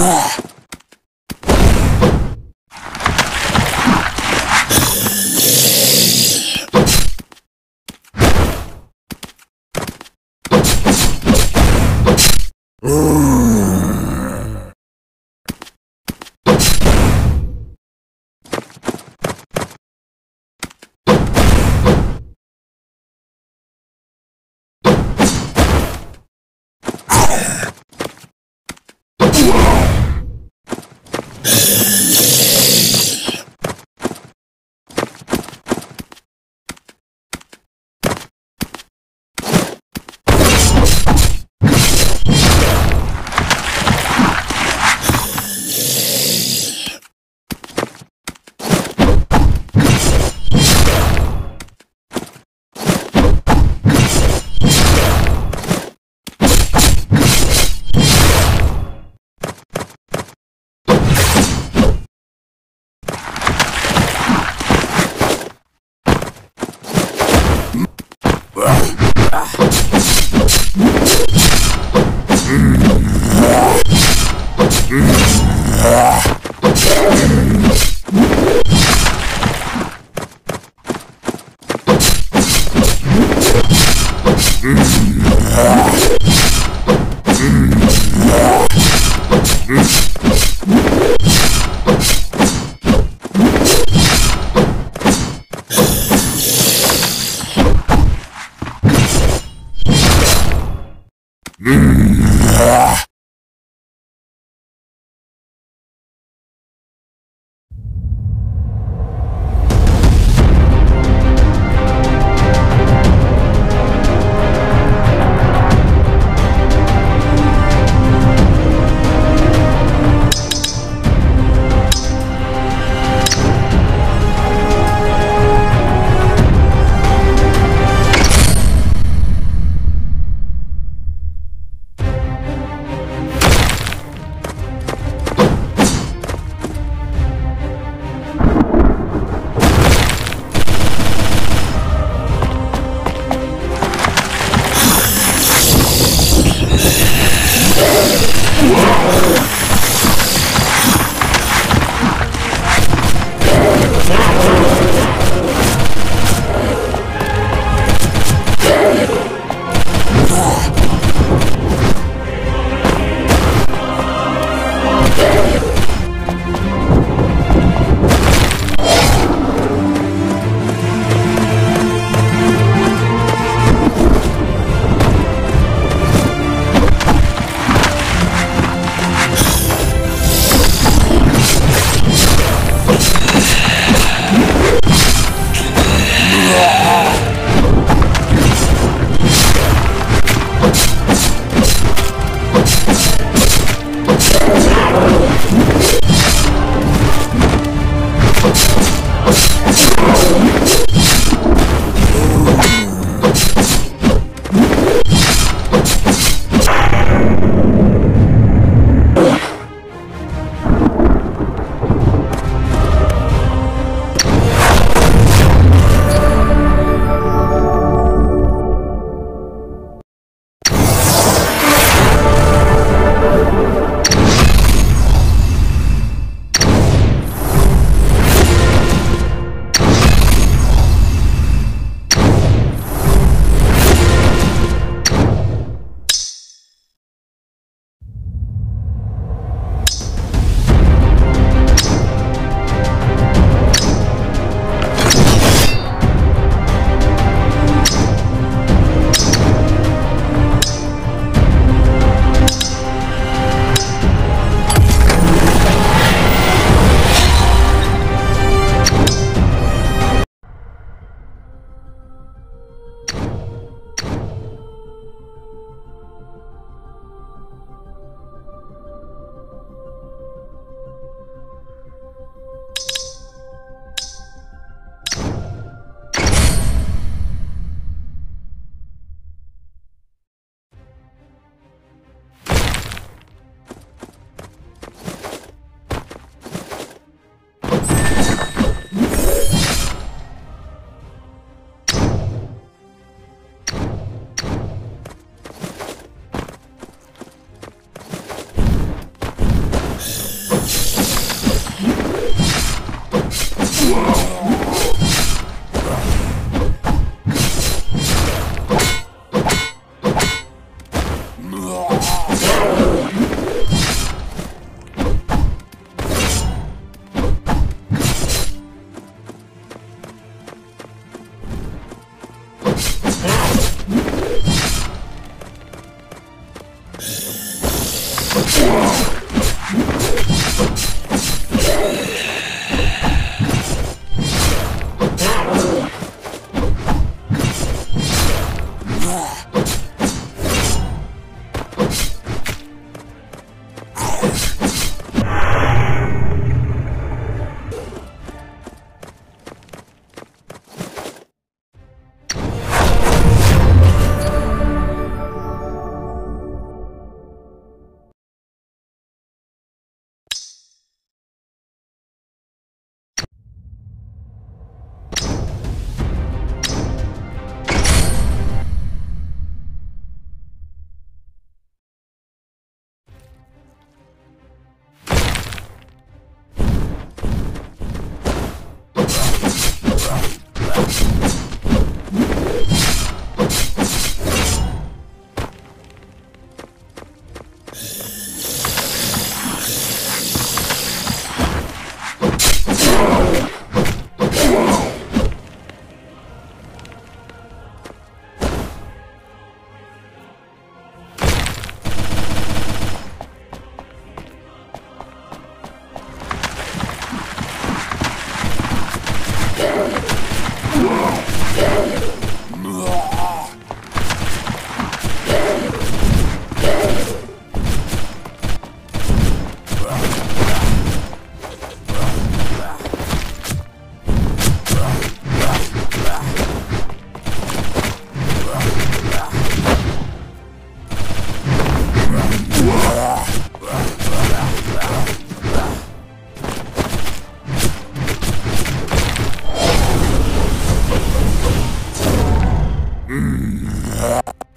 Ooh. Yeah.